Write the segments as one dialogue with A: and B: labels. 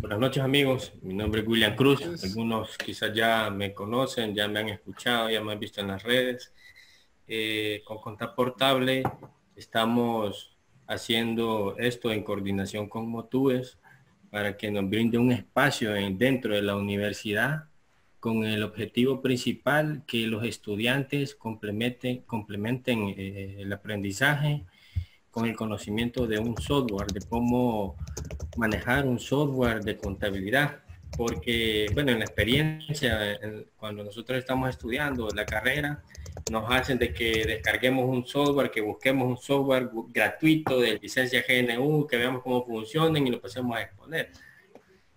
A: Buenas noches amigos, mi nombre es William Cruz. Algunos quizás ya me conocen, ya me han escuchado, ya me han visto en las redes. Eh, con Conta Portable estamos haciendo esto en coordinación con Motúes para que nos brinde un espacio dentro de la universidad con el objetivo principal que los estudiantes complementen, complementen eh, el aprendizaje con el conocimiento de un software, de cómo manejar un software de contabilidad. Porque, bueno, en la experiencia, cuando nosotros estamos estudiando la carrera, nos hacen de que descarguemos un software, que busquemos un software gratuito de licencia GNU, que veamos cómo funcionan y lo pasemos a exponer.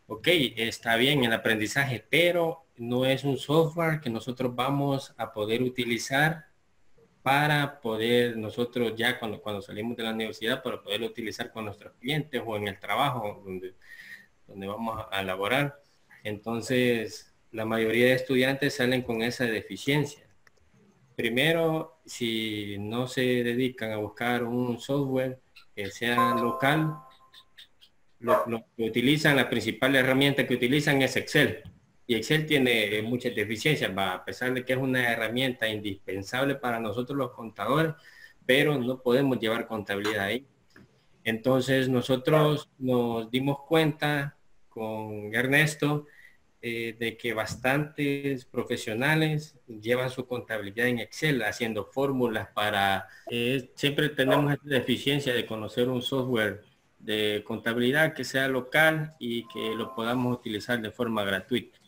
A: Ok, está bien el aprendizaje, pero no es un software que nosotros vamos a poder utilizar para poder nosotros ya cuando, cuando salimos de la universidad, para poderlo utilizar con nuestros clientes o en el trabajo donde, donde vamos a laborar. Entonces, la mayoría de estudiantes salen con esa deficiencia. Primero, si no se dedican a buscar un software que sea local, lo, lo que utilizan, la principal herramienta que utilizan es Excel y Excel tiene muchas deficiencias, va, a pesar de que es una herramienta indispensable para nosotros los contadores, pero no podemos llevar contabilidad ahí. Entonces nosotros nos dimos cuenta con Ernesto eh, de que bastantes profesionales llevan su contabilidad en Excel haciendo fórmulas para... Eh, siempre tenemos esta deficiencia de conocer un software de contabilidad que sea local y que lo podamos utilizar de forma gratuita.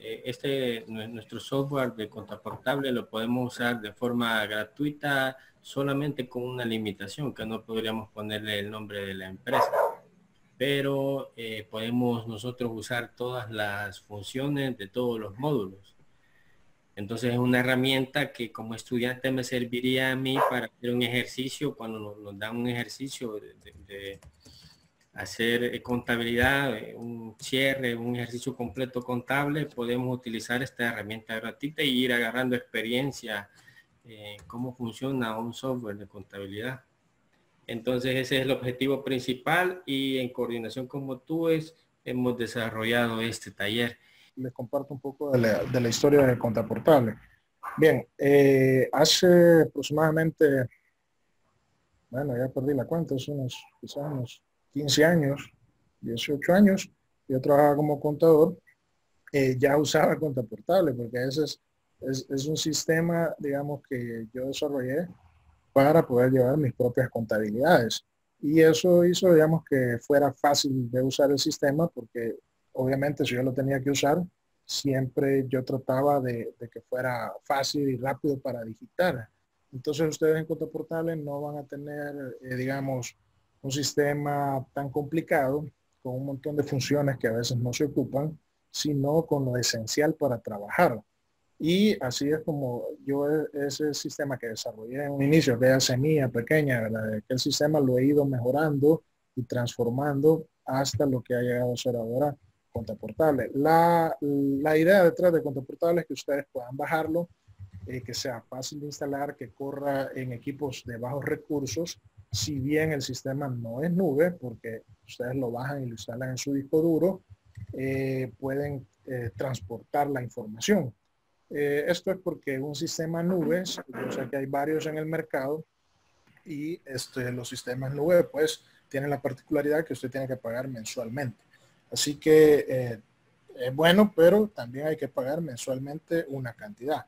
A: Eh, este nuestro software de contraportable lo podemos usar de forma gratuita solamente con una limitación que no podríamos ponerle el nombre de la empresa. Pero eh, podemos nosotros usar todas las funciones de todos los módulos. Entonces es una herramienta que como estudiante me serviría a mí para hacer un ejercicio. Cuando nos, dan un ejercicio de hacer eh, contabilidad, eh, un cierre, un ejercicio completo contable, podemos utilizar esta herramienta gratuita y ir agarrando experiencia en cómo funciona un software de contabilidad. Entonces ese es el objetivo principal y en coordinación con es hemos desarrollado este taller.
B: Les comparto un poco de la, historia de Contaportable. Bien, eh, hace aproximadamente, bueno, ya perdí la cuenta, es unos, quizás unos 15 años, 18 años, yo trabajaba como contador, eh, ya usaba cuenta portable, porque ese es, es, un sistema, digamos, que yo desarrollé para poder llevar mis propias contabilidades. Y eso hizo, digamos, que fuera fácil de usar el sistema, porque obviamente si yo lo tenía que usar, siempre yo trataba de, que fuera fácil y rápido para digitar. Entonces ustedes en cuenta portable no van a tener, eh, digamos, un sistema tan complicado con un montón de funciones que a veces no se ocupan, sino con lo esencial para trabajar. Y así es como yo ese sistema que desarrollé en un inicio, que semilla pequeña, ¿verdad? que el sistema lo he ido mejorando y transformando hasta lo que ha llegado a ser ahora Contaportable. La, la idea detrás de Contaportable es que ustedes puedan bajarlo, eh, que sea fácil de instalar, que corra en equipos de bajos recursos si bien el sistema no es nube, porque ustedes lo bajan y lo instalan en su disco duro, eh, pueden eh, transportar la información. Eh, esto es porque un sistema nube, yo sé que hay varios en el mercado, y este, los sistemas nube pues tienen la particularidad que usted tiene que pagar mensualmente. Así que es bueno, pero también hay que pagar mensualmente una cantidad.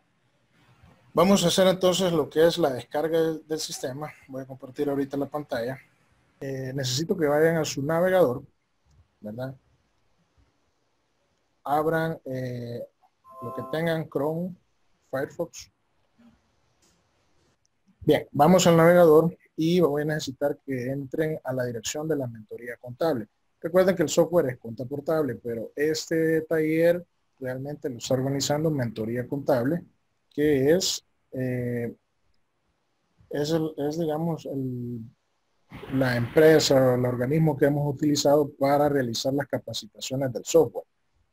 B: Vamos a hacer entonces lo que es la descarga del sistema. Voy a compartir ahorita la pantalla. Eh, necesito que vayan a su navegador, ¿verdad? Abran eh, lo que tengan Chrome, Firefox. Bien, vamos al navegador y voy a necesitar que entren a la dirección de la mentoría contable. Recuerden que el software es cuenta portable, pero este taller realmente lo está organizando Mentoría Contable que es, eh, es, es, digamos, la empresa o el organismo que hemos utilizado para realizar las capacitaciones del software.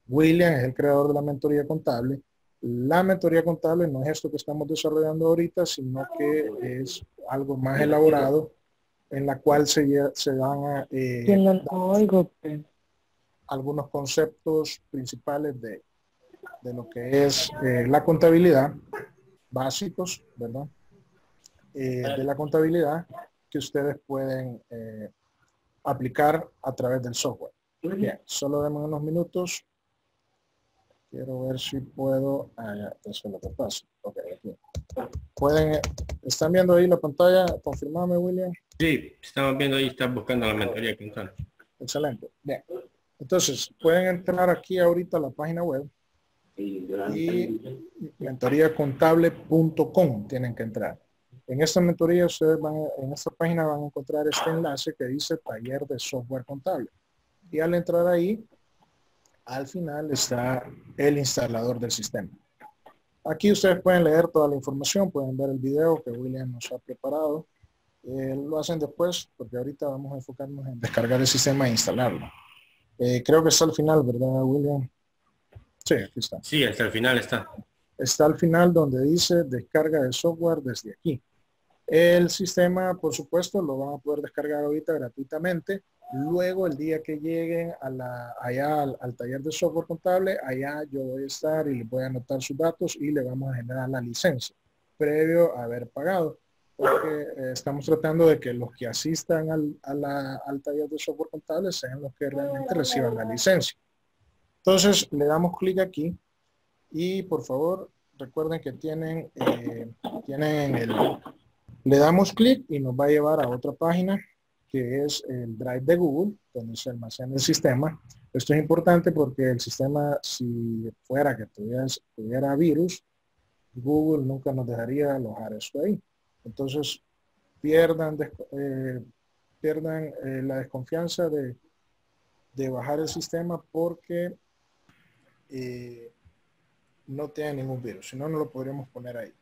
B: William es el creador de la mentoría contable. La mentoría contable no es esto que estamos desarrollando ahorita, sino que es algo más elaborado en la cual se, se van a...
C: Eh,
B: algunos conceptos principales de, de lo que es eh, la contabilidad, básicos, ¿verdad? Eh, de la contabilidad que ustedes pueden eh, aplicar a través del software. Bien, solo demos unos minutos. Quiero ver si puedo. Ah, ya, eso es lo que pasa. Ok, aquí. Pueden, ¿están viendo ahí la pantalla? Confirmame, William.
A: Sí, estamos viendo ahí, está buscando la mentoría
B: Excelente. Bien. Entonces, pueden entrar aquí ahorita a la página web y mentoríacontable.com tienen que entrar. En esta mentoría ustedes van, en esta página van a encontrar este enlace que dice taller de software contable. Y al entrar ahí, al final está el instalador del sistema. Aquí ustedes pueden leer toda la información, pueden ver el video que William nos ha preparado. Eh, lo hacen después porque ahorita vamos a enfocarnos en descargar el sistema e instalarlo. Eh, creo que está al final, ¿verdad, William?
A: Sí, aquí está. Sí, hasta el final está.
B: Está al final donde dice descarga de software desde aquí. El sistema, por supuesto, lo van a poder descargar ahorita gratuitamente. Luego, el día que lleguen a la, allá al, taller de software contable, allá yo voy a estar y le voy a anotar sus datos y le vamos a generar la licencia previo a haber pagado. Porque eh, estamos tratando de que los que asistan al, al taller de software contable sean los que realmente reciban la licencia. Entonces, le damos clic aquí y por favor, recuerden que tienen, eh, tienen el, le damos clic y nos va a llevar a otra página que es el Drive de Google, donde se almacena el sistema. Esto es importante porque el sistema, si fuera que tuviera, virus, Google nunca nos dejaría alojar esto ahí. Entonces, pierdan, eh, pierdan eh, la desconfianza de, de, bajar el sistema porque eh, no tiene ningún virus. Si no, no lo podríamos poner ahí.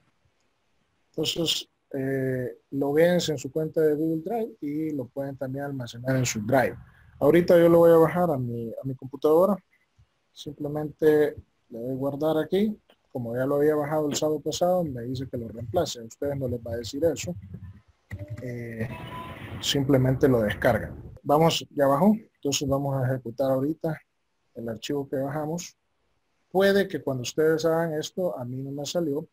B: Entonces, eh, lo ven en su cuenta de Google Drive y lo pueden también almacenar en su Drive. Ahorita yo lo voy a bajar a mi, a mi computadora. Simplemente le voy a guardar aquí. Como ya lo había bajado el sábado pasado, me dice que lo reemplace. A ustedes no les va a decir eso. Eh, simplemente lo descargan. Vamos, ya abajo. Entonces vamos a ejecutar ahorita el archivo que bajamos. Puede que cuando ustedes hagan esto, a mí no me salió,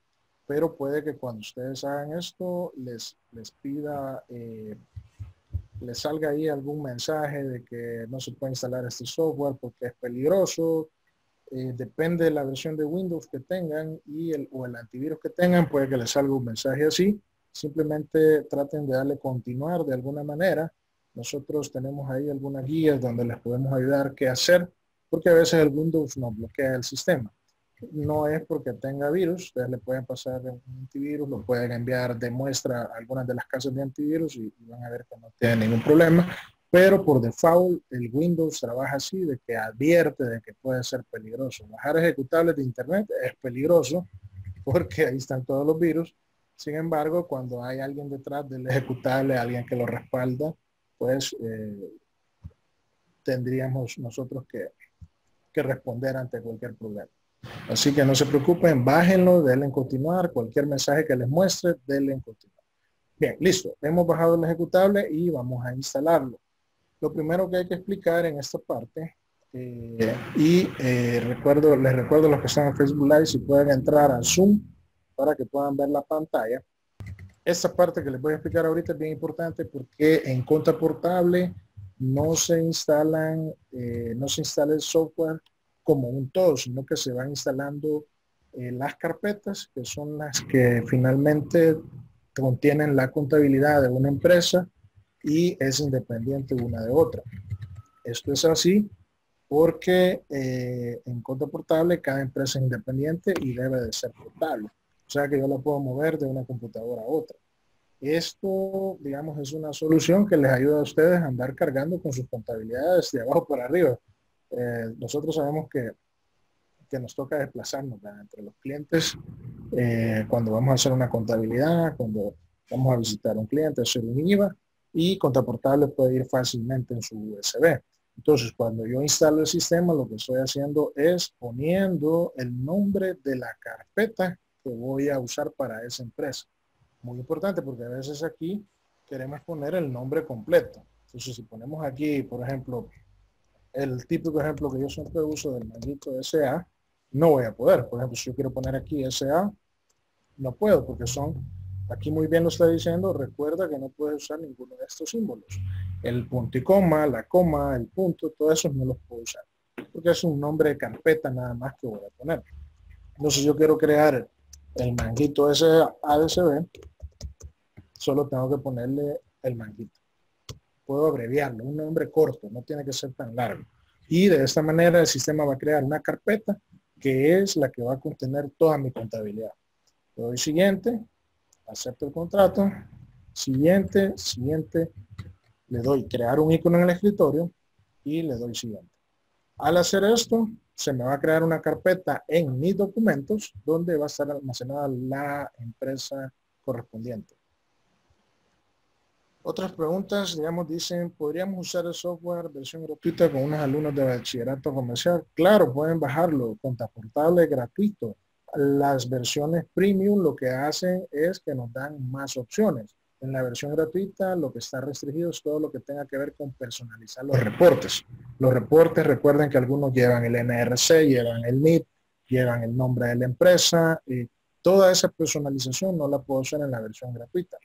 B: pero puede que cuando ustedes hagan esto les, les pida, eh, les salga ahí algún mensaje de que no se puede instalar este software porque es peligroso. Eh, depende de la versión de Windows que tengan y el, o el antivirus que tengan, puede que les salga un mensaje así. Simplemente traten de darle continuar de alguna manera. Nosotros tenemos ahí algunas guías donde les podemos ayudar qué hacer, porque a veces el Windows nos bloquea el sistema no es porque tenga virus, ustedes le pueden pasar un antivirus, lo pueden enviar de muestra a algunas de las casas de antivirus y, van a ver que no tiene ningún problema. Pero por default el Windows trabaja así, de que advierte de que puede ser peligroso. Bajar ejecutables de Internet es peligroso porque ahí están todos los virus. Sin embargo, cuando hay alguien detrás del ejecutable, alguien que lo respalda, pues eh, tendríamos nosotros que, que responder ante cualquier problema. Así que no se preocupen, bájenlo, denle en continuar, cualquier mensaje que les muestre, denle en continuar. Bien, listo. Hemos bajado el ejecutable y vamos a instalarlo. Lo primero que hay que explicar en esta parte, eh, y eh, recuerdo, les recuerdo a los que están en Facebook Live si pueden entrar a Zoom para que puedan ver la pantalla. Esta parte que les voy a explicar ahorita es bien importante porque en cuenta portable no se instalan, eh, no se instala el software como un todo, sino que se van instalando eh, las carpetas, que son las que finalmente contienen la contabilidad de una empresa y es independiente una de otra. Esto es así porque eh, en cuenta portable cada empresa es independiente y debe de ser portable. O sea que yo la puedo mover de una computadora a otra. Esto, digamos, es una solución que les ayuda a ustedes a andar cargando con sus contabilidades de abajo para arriba. Eh, nosotros sabemos que, que, nos toca desplazarnos entre los clientes eh, cuando vamos a hacer una contabilidad, cuando vamos a visitar a un cliente, hacer un IVA y Contraportable puede ir fácilmente en su USB. Entonces, cuando yo instalo el sistema, lo que estoy haciendo es poniendo el nombre de la carpeta que voy a usar para esa empresa. Muy importante porque a veces aquí queremos poner el nombre completo. Entonces, si ponemos aquí, por ejemplo, el típico ejemplo que yo siempre uso del maldito SA, no voy a poder. Por ejemplo, si yo quiero poner aquí SA, no puedo porque son, aquí muy bien lo está diciendo, recuerda que no puedes usar ninguno de estos símbolos. El punto y coma, la coma, el punto, todo eso no los puedo usar. Porque es un nombre de carpeta nada más que voy a poner. Entonces yo quiero crear el manguito ese ADCB, solo tengo que ponerle el manguito. Puedo abreviarlo, un nombre corto, no tiene que ser tan largo. Y de esta manera el sistema va a crear una carpeta que es la que va a contener toda mi contabilidad. Le doy siguiente, acepto el contrato, siguiente, siguiente, le doy crear un icono en el escritorio y le doy siguiente. Al hacer esto, se me va a crear una carpeta en mis documentos donde va a estar almacenada la empresa correspondiente. Otras preguntas, digamos, dicen, ¿podríamos usar el software versión gratuita con unos alumnos de bachillerato comercial? Claro, pueden bajarlo, cuenta portable gratuito. Las versiones premium lo que hacen es que nos dan más opciones. En la versión gratuita lo que está restringido es todo lo que tenga que ver con personalizar los reportes. Los reportes, recuerden que algunos llevan el NRC, llevan el NIT, llevan el nombre de la empresa. Y toda esa personalización no la puedo hacer en la versión gratuita.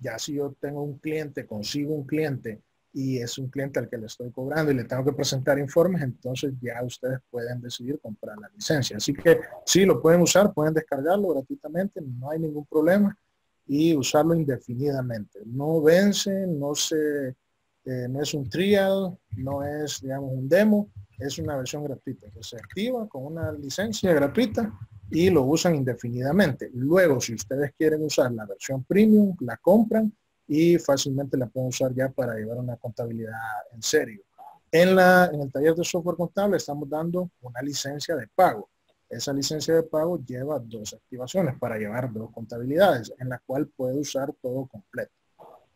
B: Ya si yo tengo un cliente, consigo un cliente y es un cliente al que le estoy cobrando y le tengo que presentar informes, entonces ya ustedes pueden decidir comprar la licencia. Así que sí, lo pueden usar, pueden descargarlo gratuitamente, no hay ningún problema y usarlo indefinidamente. No vence, no se, eh, no es un trial, no es, digamos, un demo, es una versión gratuita que se activa con una licencia gratuita y lo usan indefinidamente. Luego, si ustedes quieren usar la versión premium, la compran y fácilmente la pueden usar ya para llevar una contabilidad en serio. En, la, en el taller de software contable estamos dando una licencia de pago. Esa licencia de pago lleva dos activaciones para llevar dos contabilidades, en la cual puede usar todo completo.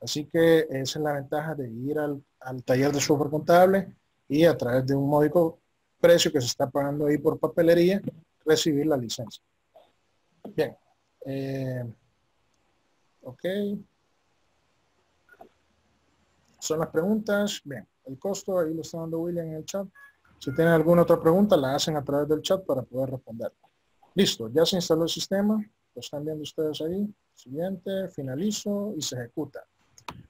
B: Así que esa es la ventaja de ir al, al taller de software contable y a través de un módico precio que se está pagando ahí por papelería, recibir la licencia. Bien. Eh, ok. Son las preguntas. Bien. El costo, ahí lo está dando William en el chat. Si tienen alguna otra pregunta, la hacen a través del chat para poder responder. Listo, ya se instaló el sistema. Lo están viendo ustedes ahí. Siguiente, finalizo y se ejecuta.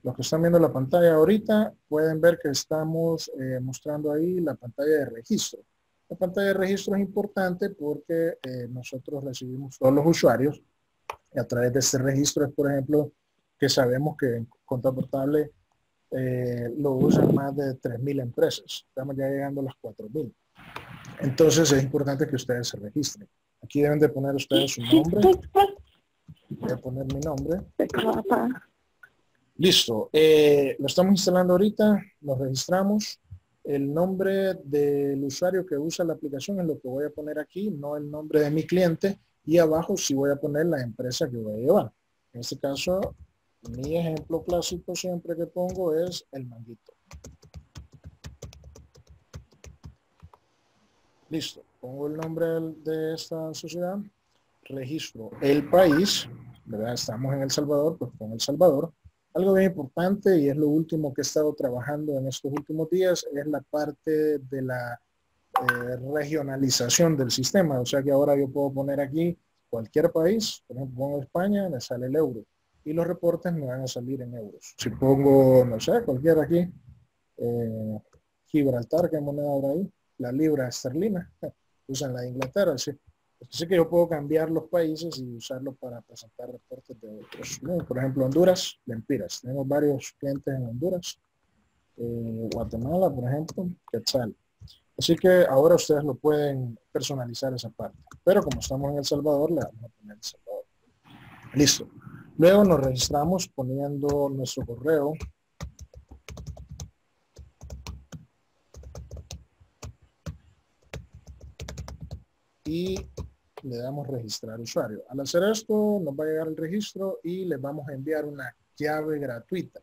B: Los que están viendo la pantalla ahorita pueden ver que estamos eh, mostrando ahí la pantalla de registro. La pantalla de registro es importante porque eh, nosotros recibimos todos los usuarios y a través de este registro es, por ejemplo, que sabemos que en cuenta portable eh, lo usan más de 3.000 empresas. Estamos ya llegando a las 4.000. Entonces es importante que ustedes se registren. Aquí deben de poner ustedes su nombre. Voy a poner mi nombre. Listo. Eh, lo estamos instalando ahorita. Nos registramos el nombre del usuario que usa la aplicación es lo que voy a poner aquí, no el nombre de mi cliente. Y abajo sí voy a poner la empresa que voy a llevar. En este caso, mi ejemplo clásico siempre que pongo es el manguito. Listo. Pongo el nombre de esta sociedad. Registro el país. ¿verdad? Estamos en El Salvador, pues con El Salvador algo bien importante y es lo último que he estado trabajando en estos últimos días es la parte de la eh, regionalización del sistema. O sea que ahora yo puedo poner aquí cualquier país, por ejemplo pongo España, me sale el euro y los reportes me van a salir en euros. Si pongo, no sé, cualquiera aquí, eh, Gibraltar, que moneda ahora ahí, la libra esterlina, usan la de Inglaterra, sí. Así que yo puedo cambiar los países y usarlo para presentar reportes de otros. Por ejemplo, Honduras, Lempiras. Tenemos varios clientes en Honduras. Eh, Guatemala, por ejemplo, Quetzal. Así que ahora ustedes lo pueden personalizar esa parte. Pero como estamos en El Salvador, le vamos a poner El Salvador. Listo. Luego nos registramos poniendo nuestro correo y le damos registrar usuario. Al hacer esto, nos va a llegar el registro y le vamos a enviar una llave gratuita.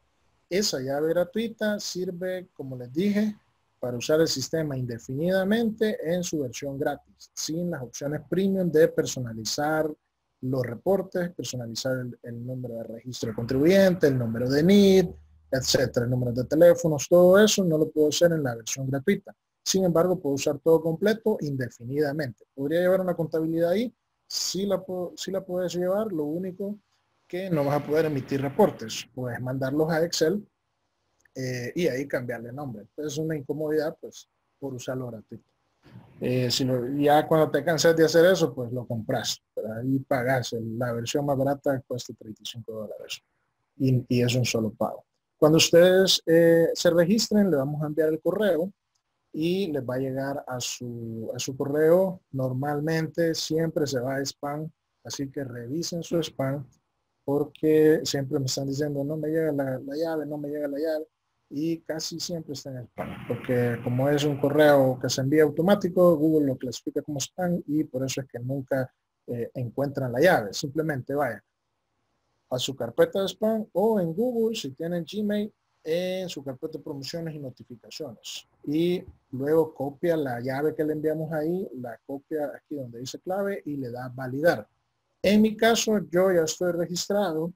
B: Esa llave gratuita sirve, como les dije, para usar el sistema indefinidamente en su versión gratis, sin las opciones premium de personalizar los reportes, personalizar el, número de registro de contribuyente, el número de NID, etcétera, números de teléfonos, todo eso no lo puedo hacer en la versión gratuita. Sin embargo, puedo usar todo completo indefinidamente. ¿Podría llevar una contabilidad ahí? Sí la, sí la puedes llevar, lo único que no vas a poder emitir reportes. Puedes mandarlos a Excel eh, y ahí cambiarle nombre. Es una incomodidad, pues, por usarlo gratuito. Eh, si ya cuando te cansas de hacer eso, pues lo compras. Ahí pagas. La versión más barata cuesta 35 dólares. Y, y es un solo pago. Cuando ustedes eh, se registren, le vamos a enviar el correo y les va a llegar a su, a su correo. Normalmente siempre se va a spam, así que revisen su spam porque siempre me están diciendo no me llega la, la llave, no me llega la llave y casi siempre está en spam, porque como es un correo que se envía automático, Google lo clasifica como spam y por eso es que nunca eh, encuentran la llave. Simplemente vaya a su carpeta de spam o en Google, si tienen Gmail, en su carpeta de promociones y notificaciones. Y luego copia la llave que le enviamos ahí, la copia aquí donde dice clave y le da validar. En mi caso, yo ya estoy registrado,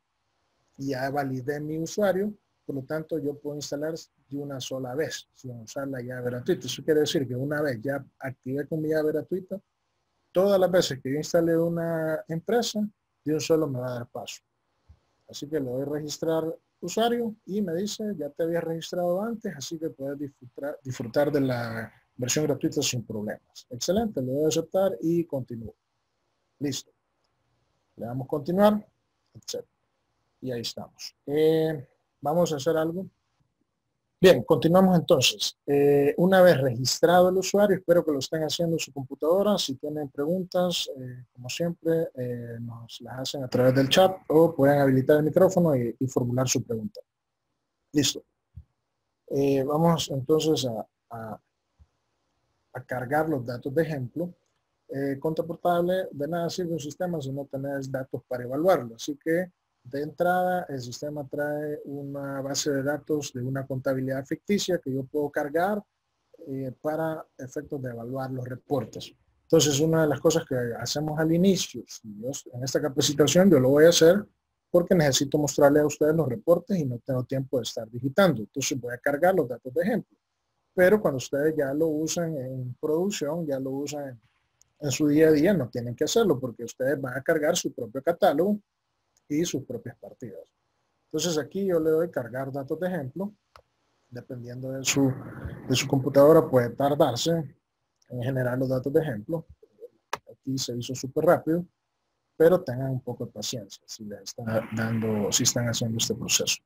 B: ya validé mi usuario, por lo tanto, yo puedo instalar de una sola vez, sin usar la llave gratuita. Eso quiere decir que una vez ya activé con mi llave gratuita, todas las veces que yo instale una empresa, de un solo me va a dar paso. Así que le doy registrar usuario y me dice, ya te había registrado antes, así que puedes disfrutar, disfrutar de la versión gratuita sin problemas. Excelente, le doy a aceptar y continúo. Listo. Le damos continuar, etc. Y ahí estamos. Eh, Vamos a hacer algo. Bien, continuamos entonces. Eh, una vez registrado el usuario, espero que lo estén haciendo en su computadora. Si tienen preguntas, eh, como siempre, eh, nos las hacen a través del chat o pueden habilitar el micrófono y, formular su pregunta. Listo. vamos entonces a, a, cargar los datos de ejemplo. conta portable, de nada sirve un sistema si no tenés datos para evaluarlo. Así que de entrada, el sistema trae una base de datos de una contabilidad ficticia que yo puedo cargar eh, para efectos de evaluar los reportes. Entonces, una de las cosas que hacemos al inicio, en esta capacitación yo lo voy a hacer porque necesito mostrarle a ustedes los reportes y no tengo tiempo de estar digitando. Entonces voy a cargar los datos de ejemplo. Pero cuando ustedes ya lo usan en producción, ya lo usan en su día a día, no tienen que hacerlo porque ustedes van a cargar su propio catálogo y sus propias partidas. Entonces aquí yo le doy cargar datos de ejemplo. Dependiendo de su, de su computadora puede tardarse en generar los datos de ejemplo. Aquí se hizo súper rápido, pero tengan un poco de paciencia si le están dando, si están haciendo este proceso.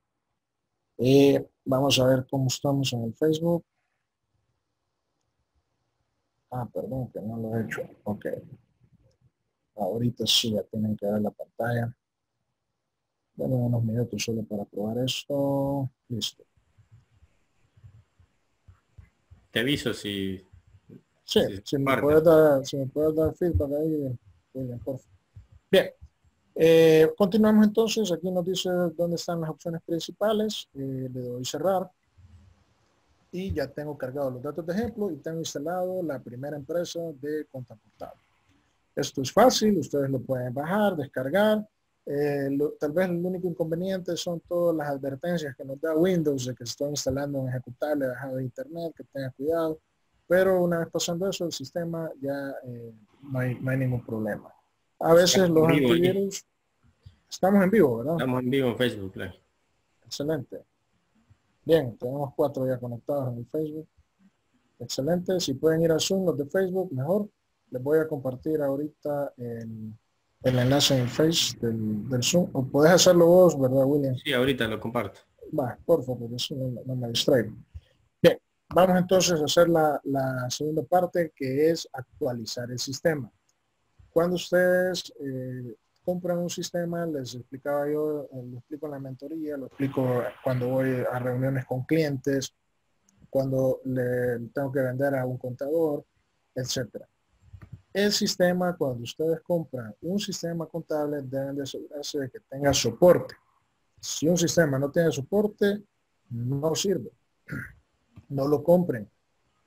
B: Eh, vamos a ver cómo estamos en el Facebook. Ah, perdón, que no lo he hecho. Ok. Ahorita sí ya tienen que ver la pantalla. Dame unos minutos solo para probar esto. Listo.
A: Te aviso si...
B: Sí, si, me puedes dar, si me puedes dar feedback ahí, bien, por Bien. Eh, continuamos entonces. Aquí nos dice dónde están las opciones principales. Eh, le doy cerrar. Y ya tengo cargado los datos de ejemplo y tengo instalado la primera empresa de cuenta portable. Esto es fácil. Ustedes lo pueden bajar, descargar eh, tal vez el único inconveniente son todas las advertencias que nos da Windows de que se está instalando un ejecutable bajado de internet, que tenga cuidado. Pero una vez pasando eso, el sistema ya eh, no, hay, ningún problema. A veces los antivirus... Estamos en vivo, ¿verdad?
A: Estamos en vivo en Facebook,
B: Excelente. Bien, tenemos cuatro ya conectados en el Facebook. Excelente. Si pueden ir a Zoom, los de Facebook, mejor. Les voy a compartir ahorita el el enlace en el Face del, Zoom. O puedes hacerlo vos, ¿verdad, William?
A: Sí, ahorita lo comparto.
B: Va, por favor, eso no, me distraigo. Bien, vamos entonces a hacer la, segunda parte que es actualizar el sistema. Cuando ustedes eh, compran un sistema, les explicaba yo, eh, lo explico en la mentoría, lo explico cuando voy a reuniones con clientes, cuando le tengo que vender a un contador, etcétera el sistema, cuando ustedes compran un sistema contable, deben de asegurarse de que tenga soporte. Si un sistema no tiene soporte, no sirve. No lo compren,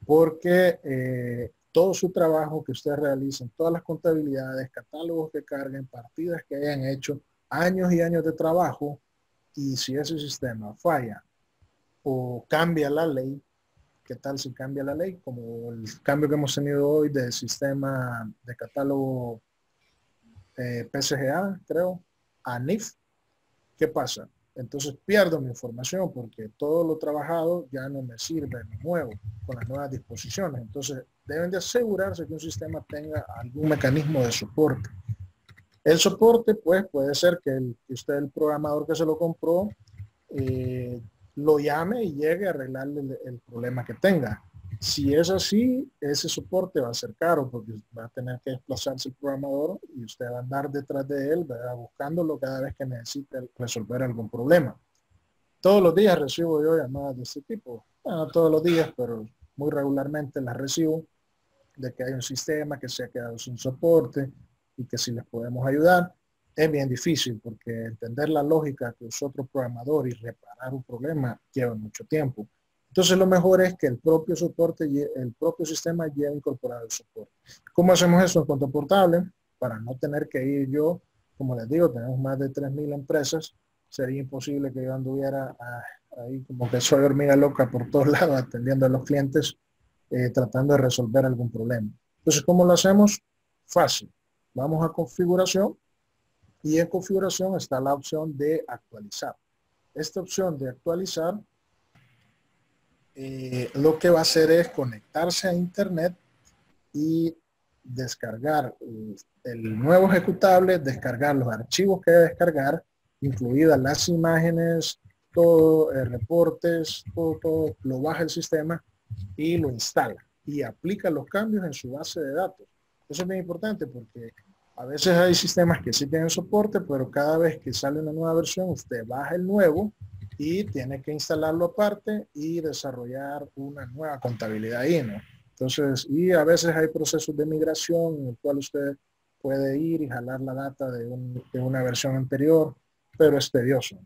B: porque eh, todo su trabajo que ustedes realicen, todas las contabilidades, catálogos que carguen, partidas que hayan hecho, años y años de trabajo, y si ese sistema falla o cambia la ley, ¿qué tal si cambia la ley? Como el cambio que hemos tenido hoy del sistema de catálogo eh, PSGA, creo, a NIF, ¿qué pasa? Entonces pierdo mi información porque todo lo trabajado ya no me sirve nuevo con las nuevas disposiciones. Entonces deben de asegurarse que un sistema tenga algún mecanismo de soporte. El soporte, pues, puede ser que, el, usted, el programador que se lo compró, eh, lo llame y llegue a arreglarle el, problema que tenga. Si es así, ese soporte va a ser caro porque va a tener que desplazarse el programador y usted va a andar detrás de él, buscándolo cada vez que necesite resolver algún problema. Todos los días recibo yo llamadas de este tipo. Bueno, todos los días, pero muy regularmente las recibo de que hay un sistema que se ha quedado sin soporte y que si les podemos ayudar es bien difícil porque entender la lógica que es otro programador y reparar un problema lleva mucho tiempo. Entonces lo mejor es que el propio soporte, el propio sistema lleve incorporado el soporte. ¿Cómo hacemos eso en cuanto portable? Para no tener que ir yo, como les digo, tenemos más de 3.000 empresas, sería imposible que yo anduviera ahí como que soy hormiga loca por todos lados atendiendo a los clientes, eh, tratando de resolver algún problema. Entonces, ¿cómo lo hacemos? Fácil. Vamos a configuración y en configuración está la opción de actualizar. Esta opción de actualizar eh, lo que va a hacer es conectarse a internet y descargar eh, el nuevo ejecutable, descargar los archivos que debe descargar, incluidas las imágenes, todo, eh, reportes, todo, todo, lo baja el sistema y lo instala y aplica los cambios en su base de datos. Eso es muy importante porque a veces hay sistemas que sí tienen soporte, pero cada vez que sale una nueva versión, usted baja el nuevo y tiene que instalarlo aparte y desarrollar una nueva contabilidad ahí, ¿no? Entonces, y a veces hay procesos de migración en el cual usted puede ir y jalar la data de, una versión anterior, pero es tedioso.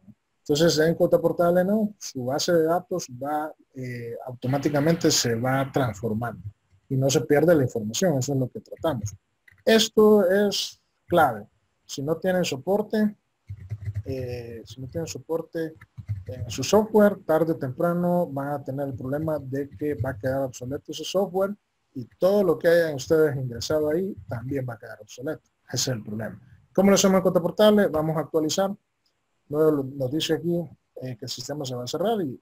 B: Entonces, en cuota portable no, su base de datos va eh, automáticamente se va transformando y no se pierde la información, eso es lo que tratamos. Esto es clave. Si no tienen soporte, eh, si no tienen soporte en su software, tarde o temprano van a tener el problema de que va a quedar obsoleto ese software y todo lo que hayan ustedes ingresado ahí también va a quedar obsoleto. Ese es el problema. ¿Cómo lo hacemos en cuenta portable? Vamos a actualizar. Luego nos dice aquí eh, que el sistema se va a cerrar y,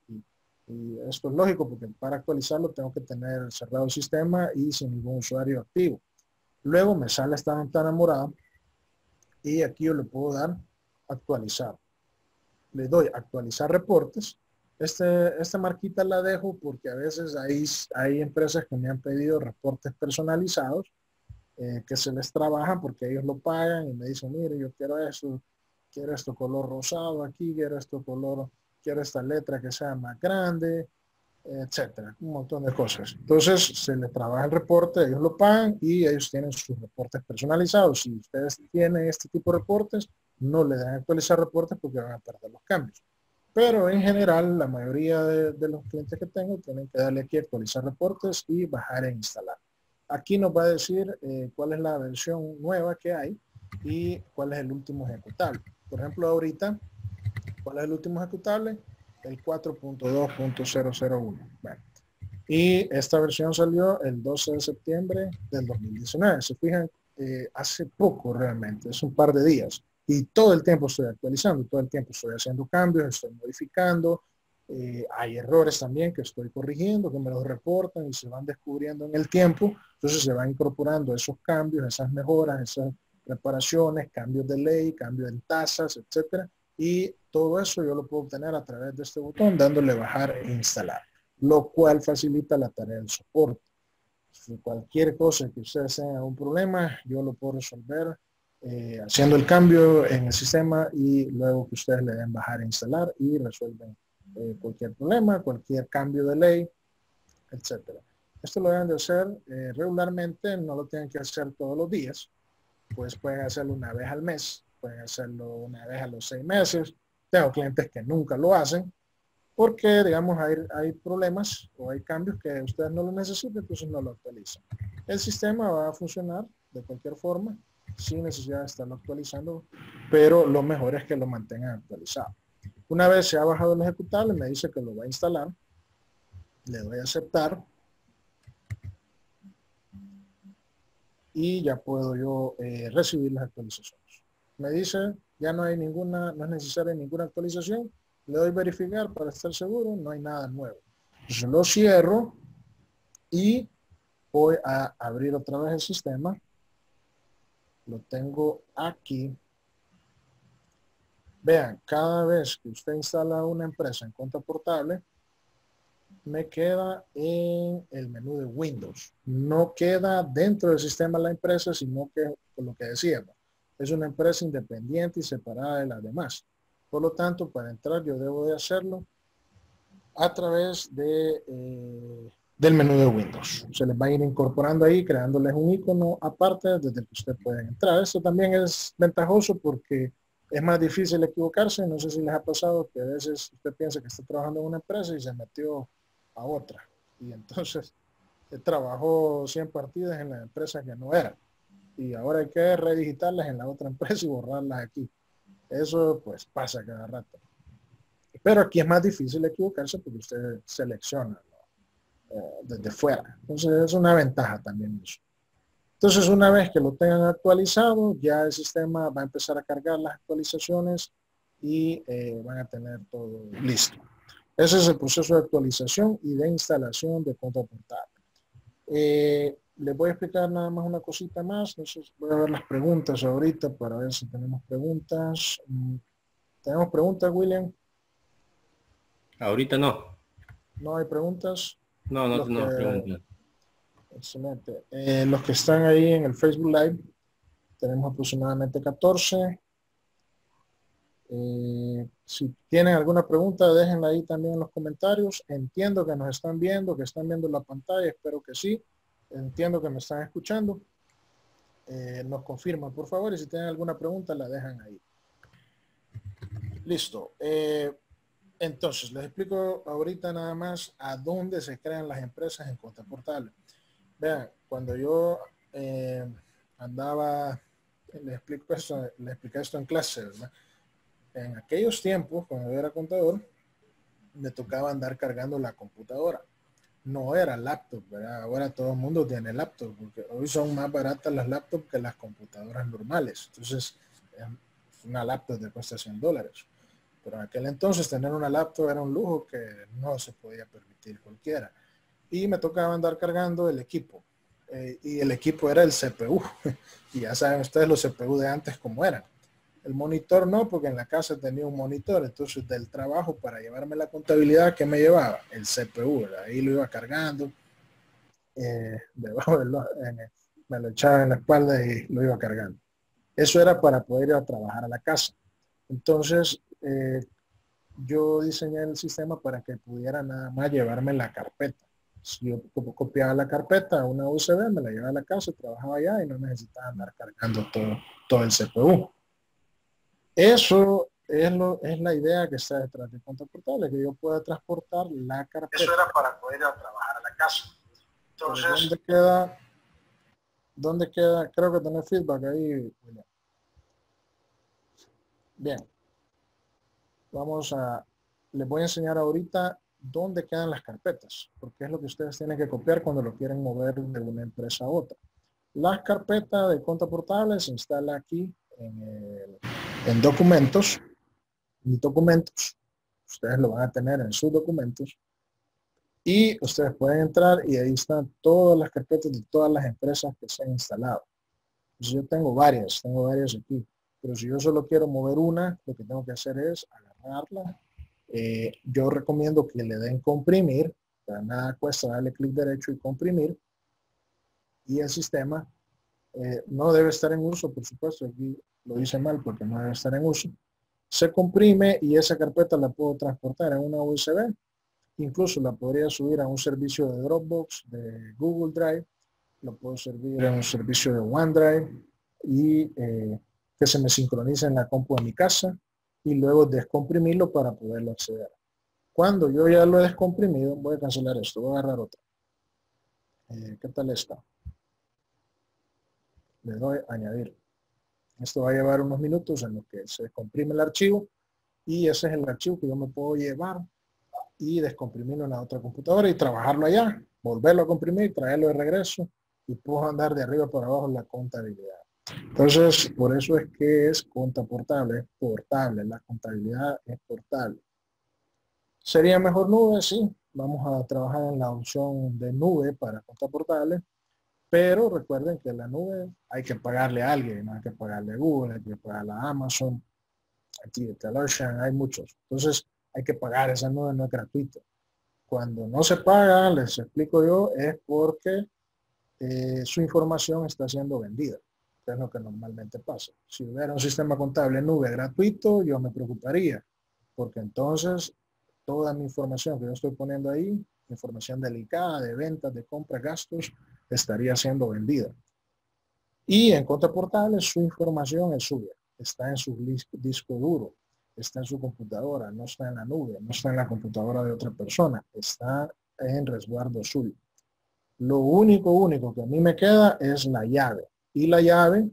B: y esto es lógico porque para actualizarlo tengo que tener cerrado el sistema y sin ningún usuario activo. Luego me sale esta ventana morada y aquí yo le puedo dar actualizar. Le doy actualizar reportes. Este, esta marquita la dejo porque a veces hay, hay empresas que me han pedido reportes personalizados eh, que se les trabajan porque ellos lo pagan y me dicen, mire, yo quiero eso, quiero esto color rosado aquí, quiero esto color, quiero esta letra que sea más grande, etcétera, un montón de cosas. Entonces se le trabaja el reporte, ellos lo pagan y ellos tienen sus reportes personalizados. Si ustedes tienen este tipo de reportes, no le dan actualizar reportes porque van a perder los cambios. Pero en general, la mayoría de, los clientes que tengo tienen que darle aquí actualizar reportes y bajar e instalar. Aquí nos va a decir eh, cuál es la versión nueva que hay y cuál es el último ejecutable. Por ejemplo, ahorita, ¿cuál es el último ejecutable? El 4.2.001. y esta versión salió el 12 de septiembre del 2019. Se fijan, eh, hace poco realmente, es un par de días. Y todo el tiempo estoy actualizando, todo el tiempo estoy haciendo cambios, estoy modificando. Eh, hay errores también que estoy corrigiendo, que me los reportan y se van descubriendo en el tiempo. Entonces se van incorporando esos cambios, esas mejoras, esas reparaciones, cambios de ley, cambios en tasas, etcétera y todo eso yo lo puedo obtener a través de este botón dándole bajar e instalar, lo cual facilita la tarea del soporte. Cualquier cosa que ustedes tengan un problema, yo lo puedo resolver eh, haciendo el cambio en el sistema y luego que ustedes le den bajar e instalar y resuelven eh, cualquier problema, cualquier cambio de ley, etcétera. Esto lo deben de hacer eh, regularmente, no lo tienen que hacer todos los días, pues pueden hacerlo una vez al mes pueden hacerlo una vez a los seis meses. Tengo clientes que nunca lo hacen porque, digamos, hay, hay problemas o hay cambios que ustedes no lo necesitan, entonces no lo actualizan. El sistema va a funcionar de cualquier forma sin necesidad de estarlo actualizando, pero lo mejor es que lo mantengan actualizado. Una vez se ha bajado el ejecutable, me dice que lo va a instalar. Le doy a aceptar. Y ya puedo yo eh, recibir las actualizaciones. Me dice, ya no hay ninguna, no es necesaria ninguna actualización. Le doy verificar para estar seguro, no hay nada nuevo. Lo cierro y voy a abrir otra vez el sistema. Lo tengo aquí Vean, cada vez que usted instala una empresa en cuenta portable, me queda en el menú de Windows. No queda dentro del sistema la empresa, sino que, por lo que decíamos, es una empresa independiente y separada de las demás. Por lo tanto, para entrar yo debo de hacerlo a través de, eh, del menú de Windows. Se les va a ir incorporando ahí, creándoles un icono aparte desde el que usted puede entrar. Esto también es ventajoso porque es más difícil equivocarse. No sé si les ha pasado que a veces usted piensa que está trabajando en una empresa y se metió a otra. Y entonces trabajó 100 partidas en la empresa que no era. Y ahora hay que redigitarlas en la otra empresa y borrarlas aquí. Eso pues pasa cada rato. Pero aquí es más difícil equivocarse porque usted selecciona eh, desde fuera. Entonces es una ventaja también eso. Entonces, una vez que lo tengan actualizado, ya el sistema va a empezar a cargar las actualizaciones y eh, van a tener todo listo. Ese es el proceso de actualización y de instalación de cuenta portable. Eh, les voy a explicar nada más una cosita más. Entonces voy a ver las preguntas ahorita para ver si tenemos preguntas. Mm, ¿Tenemos preguntas, William?
A: Ahorita no.
B: ¿No hay preguntas?
A: No, no, no preguntas.
B: Excelente. Eh, los que están ahí en el Facebook Live, tenemos aproximadamente 14. Eh, si tienen alguna pregunta, déjenla ahí también en los comentarios. Entiendo que nos están viendo, que están viendo la pantalla, espero que sí. Entiendo que me están escuchando. Eh, nos confirman, por favor, y si tienen alguna pregunta, la dejan ahí. Listo. entonces, les explico ahorita nada más a dónde se crean las empresas en cuenta portable. Vean, cuando yo eh, andaba, le explico esto, le expliqué esto en clase, En aquellos tiempos, cuando yo era contador, me tocaba andar cargando la computadora. No era laptop, Ahora todo el mundo tiene laptop, porque hoy son más baratas las laptops que las computadoras normales. Entonces, una laptop de cuesta 100 dólares. Pero en aquel entonces tener una laptop era un lujo que no se podía permitir cualquiera y me tocaba andar cargando el equipo. Eh, y el equipo era el CPU. y ya saben ustedes los CPU de antes cómo eran. El monitor no, porque en la casa tenía un monitor. Entonces del trabajo para llevarme la contabilidad, que me llevaba? El CPU. Ahí lo iba cargando. Eh, debajo me lo echaba en la espalda y lo iba cargando. Eso era para poder ir a trabajar a la casa. Entonces, eh, yo diseñé el sistema para que pudiera nada más llevarme la carpeta. Si yo copiaba la carpeta a una USB, me la llevaba a la casa, trabajaba allá y no necesitaba andar cargando todo, todo el CPU. Eso es, lo, es la idea que está detrás de cuenta portable, que yo pueda transportar la carpeta.
C: Eso era para poder ir a trabajar a la casa. Entonces,
B: ¿dónde queda? ¿Dónde queda? Creo que tener feedback ahí, Bien. Vamos a, les voy a enseñar ahorita dónde quedan las carpetas, porque es lo que ustedes tienen que copiar cuando lo quieren mover de una empresa a otra. La carpeta de cuenta portable se instala aquí en, en documentos, en documentos, ustedes lo van a tener en sus documentos, y ustedes pueden entrar y ahí están todas las carpetas de todas las empresas que se han instalado. yo tengo varias, tengo varias aquí, pero si yo solo quiero mover una, lo que tengo que hacer es agarrarla eh, yo recomiendo que le den comprimir, para nada cuesta darle clic derecho y comprimir, y el sistema eh, no debe estar en uso, por supuesto, aquí lo hice mal porque no debe estar en uso, se comprime y esa carpeta la puedo transportar en una USB, incluso la podría subir a un servicio de Dropbox, de Google Drive, lo puedo servir a un servicio de OneDrive y eh, que se me sincronice en la compu de mi casa y luego descomprimirlo para poderlo acceder. Cuando yo ya lo he descomprimido, voy a cancelar esto, voy a agarrar otra. Eh, ¿Qué tal está? Le doy añadir. Esto va a llevar unos minutos en los que se comprime el archivo y ese es el archivo que yo me puedo llevar y descomprimirlo en la otra computadora y trabajarlo allá, volverlo a comprimir, traerlo de regreso y puedo andar de arriba para abajo la contabilidad. Entonces, por eso es que es cuenta portable, es portable, la contabilidad es portable. ¿Sería mejor nube? Sí, vamos a trabajar en la opción de nube para cuenta portable, pero recuerden que la nube hay que pagarle a alguien, hay que pagarle a Google, hay que pagarle a Amazon, aquí de hay muchos. Entonces, hay que pagar, esa nube no es gratuita. Cuando no se paga, les explico yo, es porque eh, su información está siendo vendida es lo que normalmente pasa. Si hubiera un sistema contable nube gratuito, yo me preocuparía, porque entonces toda mi información que yo estoy poniendo ahí, información delicada de ventas, de compra, gastos, estaría siendo vendida. Y en cuenta portable, su información es suya, está en su disco duro, está en su computadora, no está en la nube, no está en la computadora de otra persona, está en resguardo suyo. Lo único, único que a mí me queda es la llave y la llave,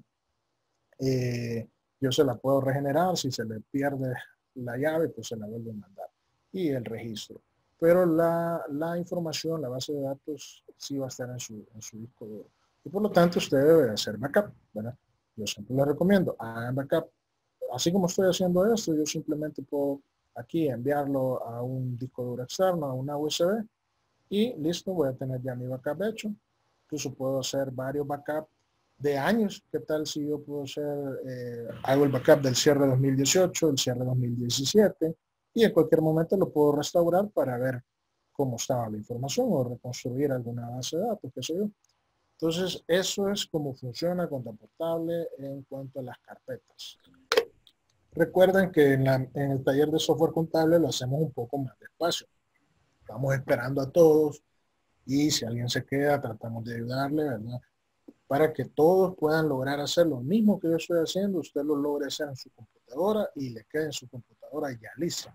B: eh, yo se la puedo regenerar. Si se le pierde la llave, pues se la vuelvo a mandar. Y el registro. Pero la, información, la base de datos, sí va a estar en su, en su disco duro. Y por lo tanto, usted debe hacer backup. ¿verdad? Yo siempre le recomiendo, hagan backup. Así como estoy haciendo esto, yo simplemente puedo aquí enviarlo a un disco duro externo, a una USB, y listo, voy a tener ya mi backup hecho. Incluso puedo hacer varios backups de años. ¿Qué tal si yo puedo hacer, eh, hago el backup del cierre 2018, el cierre 2017 y en cualquier momento lo puedo restaurar para ver cómo estaba la información o reconstruir alguna base de datos, qué sé yo. Entonces, eso es cómo funciona Conta Portable en cuanto a las carpetas. Recuerden que en, en, el taller de software contable lo hacemos un poco más despacio. Estamos esperando a todos y si alguien se queda, tratamos de ayudarle, ¿verdad? para que todos puedan lograr hacer lo mismo que yo estoy haciendo, usted lo logre hacer en su computadora y le quede en su computadora ya lista.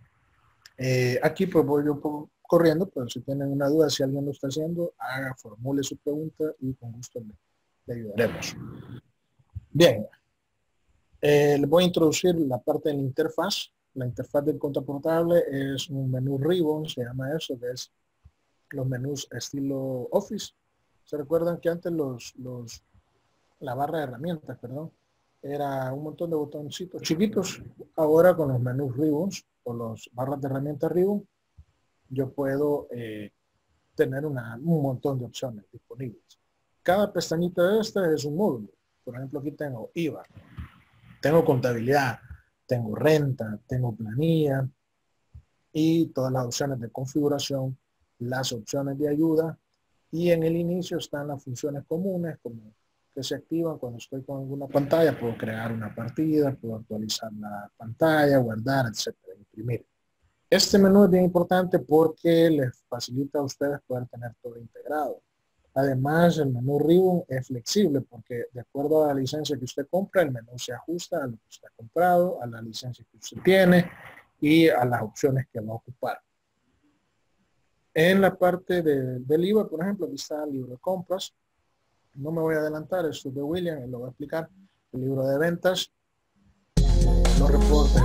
B: Eh, aquí pues voy yo corriendo, pero si tienen una duda, si alguien lo está haciendo, haga, formule su pregunta y con gusto le, ayudaremos. Bien, eh, les voy a introducir la parte de la interfaz. La interfaz del cuenta portable es un menú ribbon, se llama eso, que es los menús estilo Office ¿Se recuerdan que antes los, los, la barra de herramientas, perdón, era un montón de botoncitos chiquitos? Ahora con los menús ribbons o los barras de herramientas ribbon, yo puedo eh, tener un montón de opciones disponibles. Cada pestañita de esta es un módulo. Por ejemplo, aquí tengo IVA, tengo contabilidad, tengo renta, tengo planilla y todas las opciones de configuración, las opciones de ayuda y en el inicio están las funciones comunes como se activan cuando estoy con alguna pantalla. Puedo crear una partida, puedo actualizar la pantalla, guardar, etcétera, imprimir. Este menú es bien importante porque les facilita a ustedes poder tener todo integrado. Además, el menú Ribbon es flexible porque de acuerdo a la licencia que usted compra, el menú se ajusta a lo que usted ha comprado, a la licencia que usted tiene y a las opciones que va a ocupar. En la parte de, del IVA, por ejemplo, aquí está el libro de compras. No me voy a adelantar, esto es de William, él lo va a explicar. El libro de ventas, los reportes,